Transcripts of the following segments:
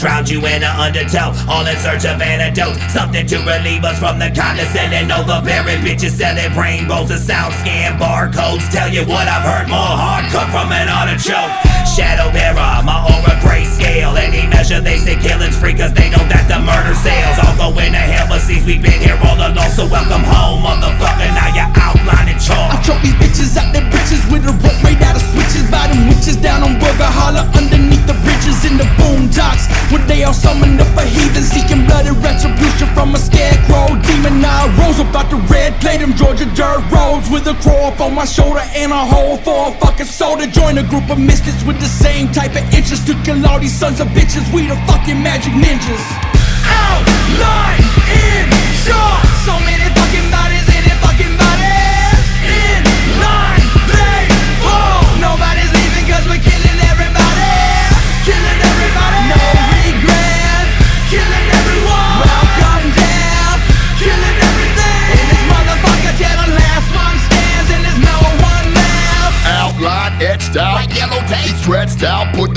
Drowned you in an undertow, all in search of antidotes. Something to relieve us from the condescending overbearing bitches selling rainbows and sound scan barcodes. Tell you what I've heard, more hard cut from an artichoke. Shadow bearer, my aura grayscale. Any measure they say killing's free, cause they know that the murder sales. All go into hell, but sees we've been here all along, so welcome home, motherfucker. Now you're outlining chalk. I choke these bitches out their bitches with a about the red plate, them Georgia dirt roads with a crow up on my shoulder and a hole for a fucking soda. Join a group of misfits with the same type of interest to kill all these sons of bitches. We the fucking magic ninjas. Outline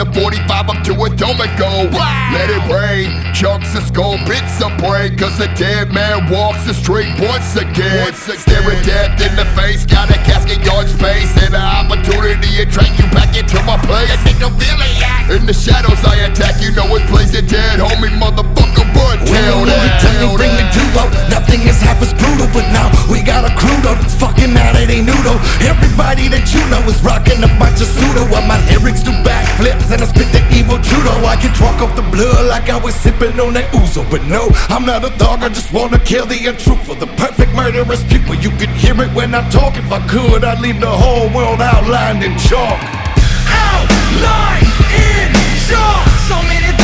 the 45 up to a dome and go. Let it rain, chunks of skull, bits of brain. Cause a dead man walks the street once again. Staring death in the face, got a casket yard space. And an opportunity to drag you back into my place. In the shadows, I attack, you know it's Blaze Ya Dead. Homie, motherfucker, run. When we that, tell bring the duo Nothing is half as brutal But now we got a crew though. That's fucking out it ain't new though. Everybody that you know is rocking a bunch of pseudo. While my lyrics do backflips And I spit the evil judo I can talk off the blood like I was sipping on that ouzo But no, I'm not a dog I just wanna kill the untruthful. The perfect murderous people You can hear it when I talk. If I could I'd leave the whole world outlined in chalk. Outline in chalk. So many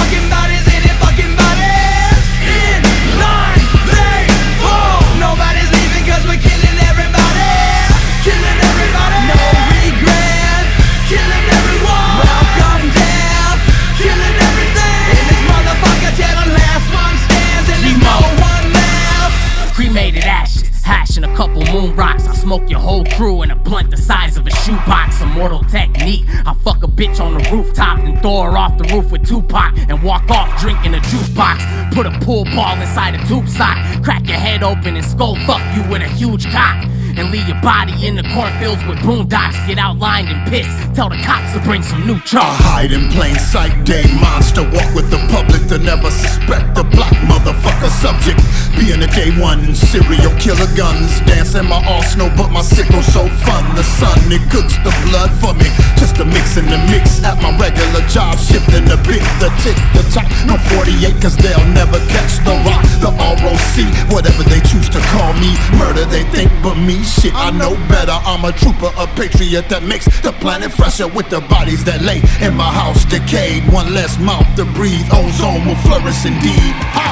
smoke your whole crew in a blunt the size of a shoebox. Immortal technique. I fuck a bitch on the rooftop and throw her off the roof with Tupac and walk off drinking a juice box. Put a pool ball inside a tube sock. Crack your head open and skull fuck you with a huge cock. And leave your body in the cornfields with Boondox. Get outlined and pissed. Tell the cops to bring some new I hide in plain sight, day monster. Walk with the public to never suspect the black motherfucker subject. Being a day one serial killer guns. Dance in my arsenal, but my sickle so fun. The sun, it cooks the blood for me. Just a mix in the mix at my regular job. Shifting the bit, the tick, the top. No 48, cause they'll never catch the rock. The ROC, whatever they choose to call me. Murder they think, but me, shit, I know better. I'm a trooper, a patriot that makes the planet fresher with the bodies that lay in my house decayed. One less mouth to breathe, ozone will flourish indeed. Ha!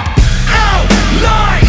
Outline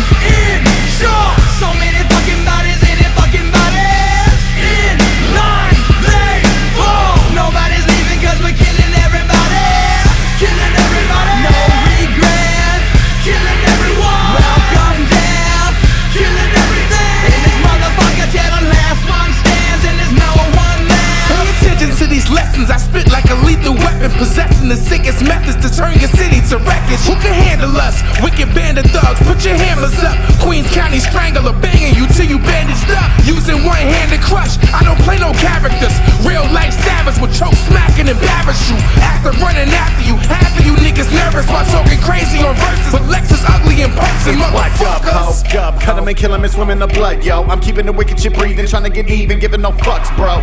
lessons I spit like a lethal weapon Possessing the sickest methods to turn your city to wreckage. Who can handle us? Wicked band of thugs Put your hammers up. Queens County strangler Banging you till you bandaged up. Using one hand to crush I don't play no characters. Real life savage will choke, smack and embarrass you. After running after you Half of you niggas nervous while talking crazy on verses. But Lex is ugly in person What up, ho? motherfuckers cut and kill and swim in the blood, yo. I'm keeping the wicked shit breathing, trying to get even, giving no fucks, bro.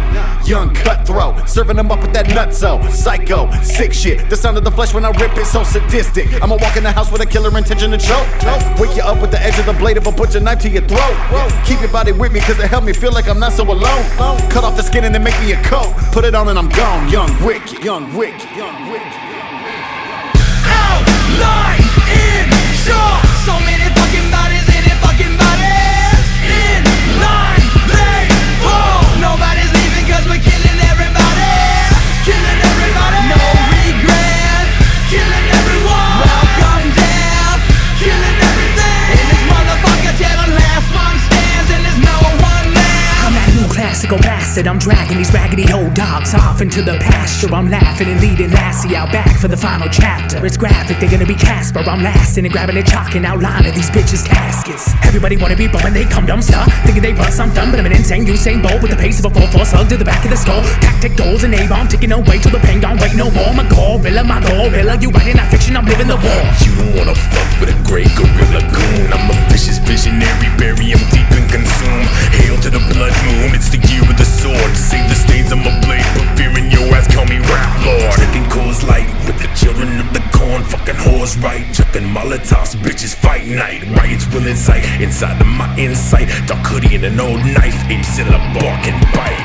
Young cutthroat, serving them up with that nutso. Psycho, sick shit. The sound of the flesh when I rip it so sadistic. I'ma walk in the house with a killer intention to choke. Wake you up with the edge of the blade of a butcher knife to your throat. Keep your body with me, cause it helped me feel like I'm not so alone. Cut off the skin and then make me a coat. Put it on and I'm gone. Young wicked, young wicked, young wicked. Outline in short classical bastard. I'm dragging these raggedy old dogs off into the pasture. I'm laughing and leading Lassie out back for the final chapter. It's graphic, they're gonna be Casper. I'm lasting and grabbing the chalk and outlining these bitches' caskets. Everybody wanna be bumming, they come dumb stuff. Thinking they run some dumb, but I'm an insane Usain Bolt with the pace of a 4-4 slug to the back of the skull. Tactic goals and A-bomb, ticking away till the pain don't wait no more. My gorilla, my gorilla. You writing that fiction, I'm living the war. You don't wanna fuck with a great gorilla goon. I'm a the. Save the stains on my blade, put fear in your ass, call me rap lord. Drinking Coors Light with the children of the corn, fucking whores right. Chucking Molotovs, bitches fight night. Riots will incite inside of my insight. Dark hoodie and an old knife, apes in a bark and bite.